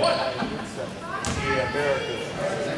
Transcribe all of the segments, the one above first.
What? Yeah, America.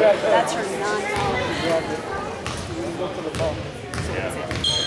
That's her non-knowledge. Go